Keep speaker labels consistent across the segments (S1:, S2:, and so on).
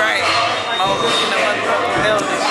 S1: right. Oh, Moses in the motherfucking building.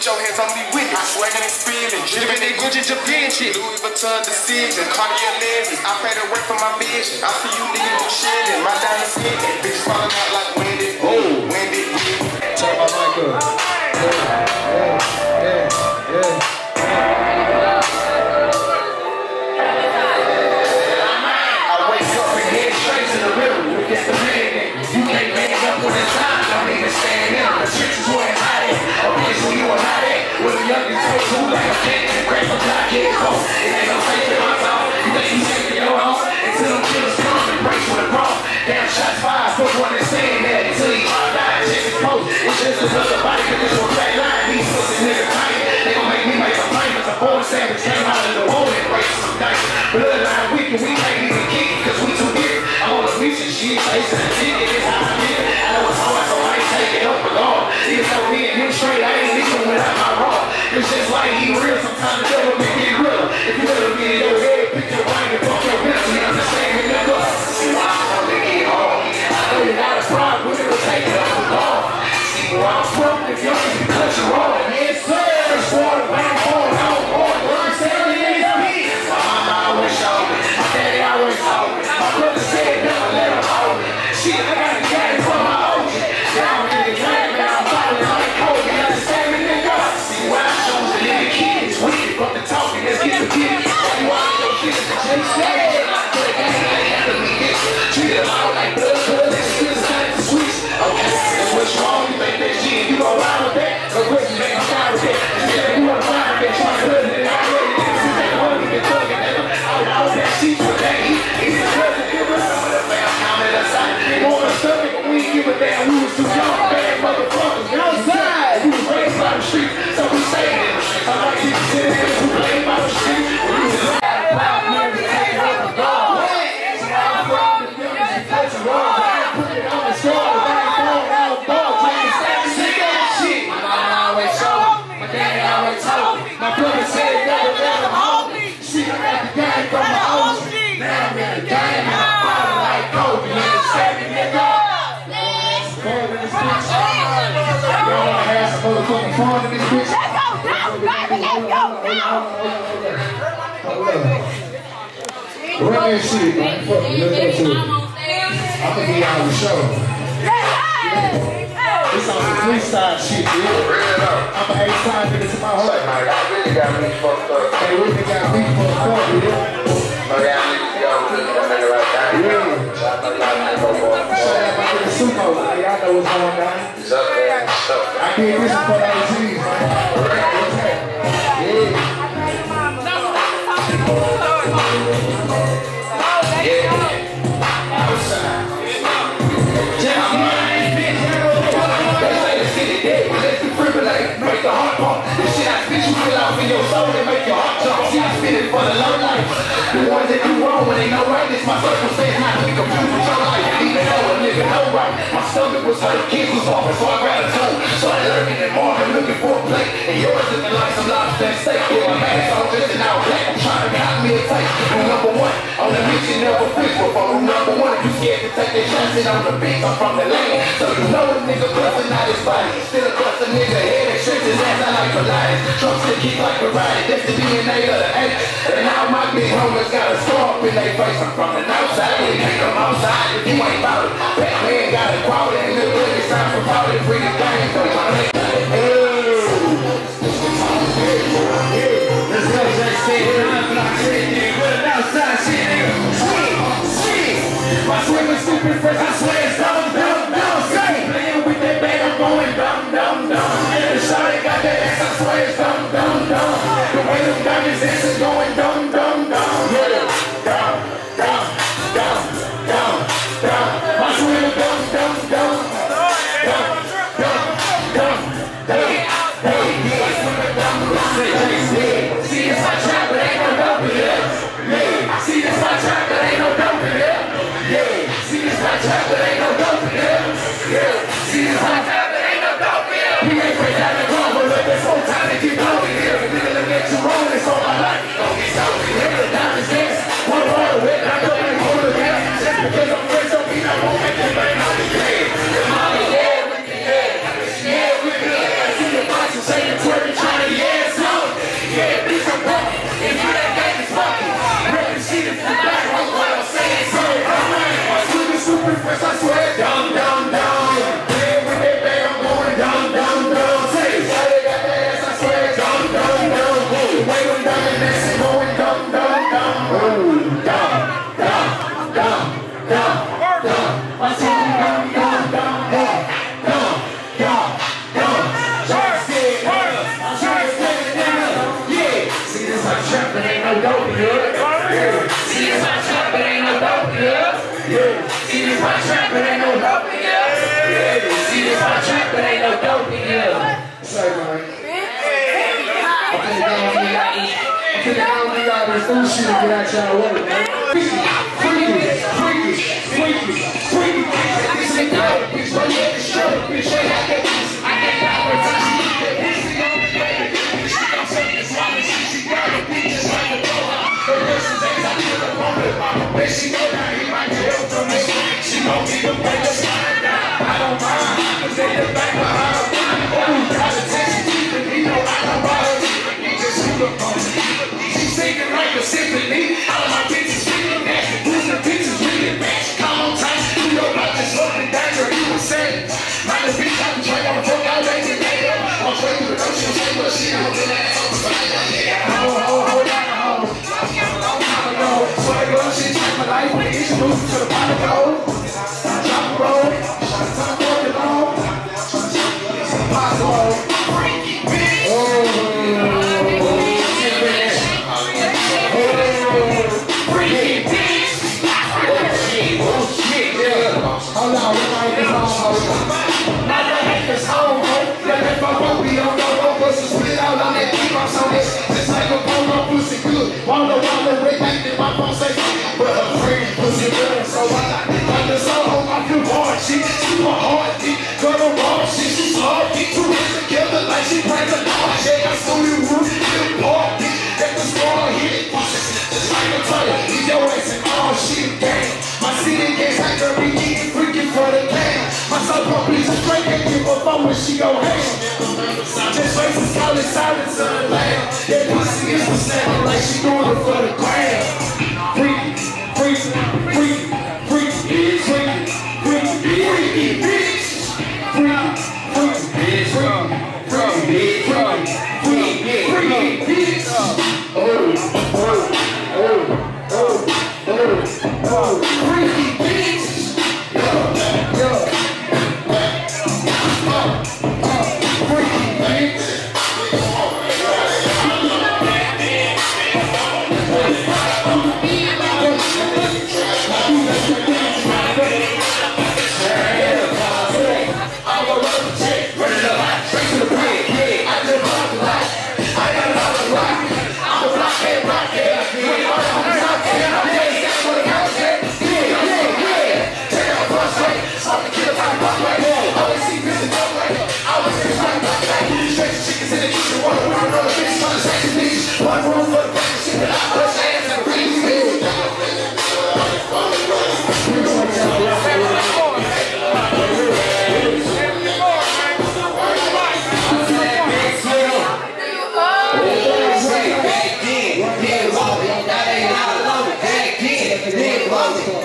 S1: Put your hands on me with it. I swaggin' and spillin'. Drippin' that Gucci Japan shit. Louis Vuitton decision. Cartier lenses. I pay the work for my vision. I see you niggas do shitting. My diamond skin. Bitch falling out like Wendy. Oh, Wendy.
S2: Turn my mic up. Yeah, yeah, yeah, yeah.
S3: I wake up and head straight to the river. Look at the man. You can't man up when it's time. Don't even stand in. The trenches where it's at. Who you a hot. With a young and toy too like a cat. Crack for clock, get cold. It ain't no safe in my zone. You think you safe in your home? Until them killers come and break with a cross. Damn shots fired. Fuck one that's saying that. Until he hard die. Check his post. It's just another body. Cause this one flat line. Let's go
S4: down.
S2: Run that shit, man. Fuck it, let's go to it. I'm gonna be on the show. This on some freestyle shit, dude. I'm an eight-time nigga to my heart.
S1: Y'all really got me fucked up.
S2: Hey, really got me fucked up, dude.
S1: Y'all really make it right down.
S2: Yeah. Shout out my nigga Sumo. Y'all know what's going down.
S1: It's up. It's up.
S2: I did this for the
S3: And steak. With my mask on, just out black. I'm trying to cop me a tape. Rule number one, on the mission never fix. Before rule number one, if you scared to take their chances on the beat, I'm from the lane. So you know a nigga bustin' out his body. Still a bust a nigga head and stretches ass out like Goliath. Trumps to kick like Goliath. That's the DNA of the H. And now my big homies got a scar up in their face. I'm from the north side. We can't come outside if you ain't bout it. Batman got a quality and like it's time for quality. Free the game. So I'm I'm. Put it outside, shit. My stupid. I swear it's dumb, dumb, dumb. With that I'm going dumb, dumb, dumb. And the shot got that ass. I swear it's. The way them diamonds is going dumb. Down, down, down, down, da. food shit and get out y'all way. Freaky, freaky, freaky, freaky, freaky. This ain't no bitch, right here, the shirt, bitch, right out. Não se prepara, My
S2: city is angry, eating for the game. My soul probably just straight, can't give when she go ham. This face is calling silence on the lamb. That pussy is the snap, like she doing it for the